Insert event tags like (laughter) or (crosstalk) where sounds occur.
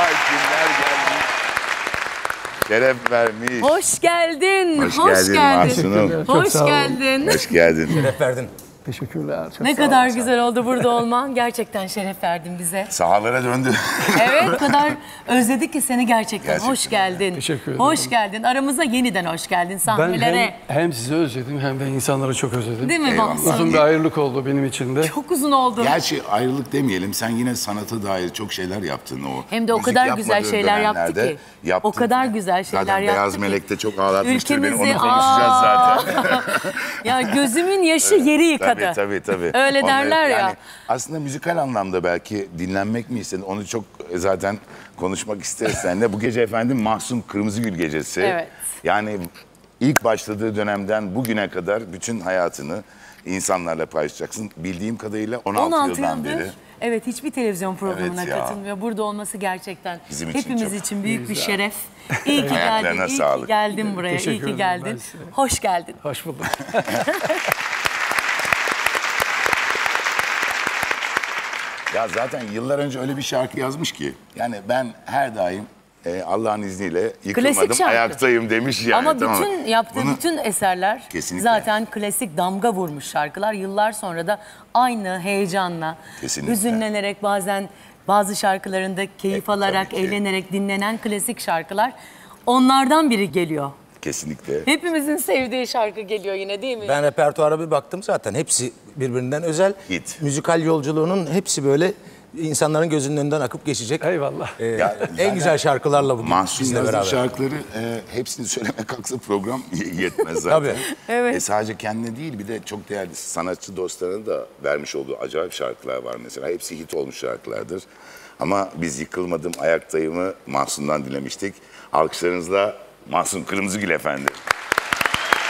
Vay kimler gelmiş. Şeref vermiş. Hoş geldin. Hoş geldin Hoş sağ olun. geldin. Hoş geldin. Şeref verdin. Teşekkürler. Çok Ne sağ olun. kadar güzel oldu burada olman. (laughs) Gerçekten şeref verdin bize. Sahalara döndü. (laughs) Evet, o kadar (laughs) özledik ki seni gerçekten. Gerçekten Hoş geldin. Teşekkür ederim. Hoş geldin. Aramıza yeniden hoş geldin Ben sahnelere. hem, hem sizi özledim hem de insanları çok özledim. Değil mi Eyvallah. Mahsun? Uzun bir ayrılık oldu benim için de. Çok uzun oldu. Gerçi ayrılık demeyelim. Sen yine sanata dair çok şeyler yaptın o. Hem de o müzik kadar güzel şeyler yaptı ki. yaptın. O kadar güzel şeyler Zaten yaptı Beyaz ki. Melek de çok ağlatmıştır beni. Onu Ülkemizi- konuşacağız zaten. ya gözümün yaşı yeri Tabii tabii tabii. Öyle Onları- derler ya. yani Aslında müzikal anlamda belki dinlenmek mi istedin? Onu çok zaten konuşmak isteriz seninle. Bu gece efendim Mahsun Kırmızıgül gecesi. Evet. Yani ilk başladığı dönemden bugüne kadar bütün hayatını insanlarla paylaşacaksın. Bildiğim kadarıyla 16, 16 yıldan yıldır beri. evet hiçbir televizyon programına Evet ya. katılmıyor. Burada olması gerçekten Bizim için hepimiz çok için büyük bir şeref. İyi ki geldin. iyi ki geldin buraya. Teşekkür iyi ki ederim geldin. Hoş geldin. Hoş bulduk. (laughs) Ya zaten yıllar önce öyle bir şarkı yazmış ki. Yani ben her daim e, Allah'ın izniyle yıkılmadım şarkı. ayaktayım demiş yani. Ama tamam bütün yaptığı Bunu- bütün eserler Kesinlikle. zaten klasik damga vurmuş şarkılar. Yıllar sonra da aynı heyecanla, Kesinlikle. hüzünlenerek bazen bazı şarkılarında keyif E, alarak, eğlenerek dinlenen klasik şarkılar onlardan biri geliyor. Kesinlikle. Hepimizin sevdiği şarkı geliyor yine değil mi? Ben repertuara bir baktım zaten. Hepsi birbirinden özel. Hit. Müzikal yolculuğunun hepsi böyle insanların gözünün önünden akıp geçecek. Eyvallah. Ee, Ya, en güzel şarkılarla bugün Mahsun bizle beraber. şarkıları e, hepsini söylemek kalksa program (laughs) yetmez zaten. Tabii. Evet. E, sadece kendine değil bir de çok değerli sanatçı dostlarına da vermiş olduğu acayip şarkılar var mesela. Hepsi hit olmuş şarkılardır. Ama biz yıkılmadım ayaktayımı Mahsun'dan dinlemiştik. Alkışlarınızla Mahsun Kırmızıgül efendi.